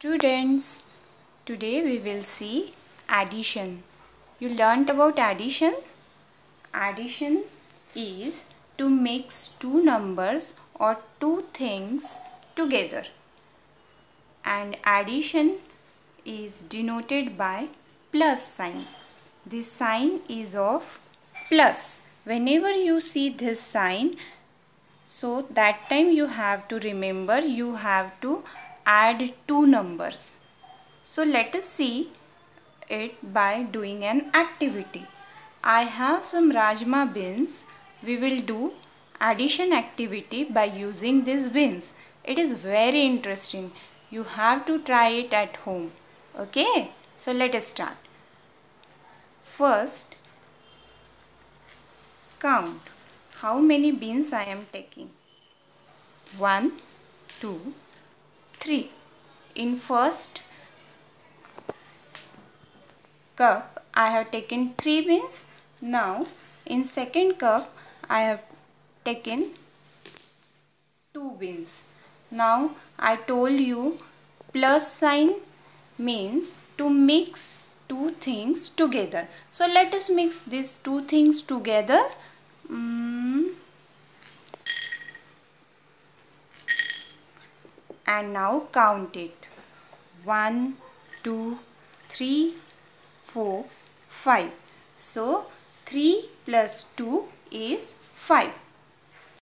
Students, today we will see addition. You learnt about addition? Addition is to mix two numbers or two things together. And addition is denoted by plus sign. This sign is of plus. Whenever you see this sign, so that time you have to remember you have to add two numbers. So let us see it by doing an activity. I have some Rajma beans. We will do addition activity by using these beans. It is very interesting. You have to try it at home. Okay. So let us start. First, count how many beans I am taking. 1, 2, 3 in first cup I have taken 3 beans. Now in second cup I have taken 2 beans. Now I told you plus sign means to mix two things together. So let us mix these two things together mm. And now count it. 1 2 3 4 5 so 3 plus 2 is 5